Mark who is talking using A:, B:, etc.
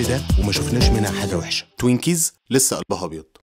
A: كل ده وما شفناش منها حاجة وحشة. توينكيز لسه قلبها أبيض.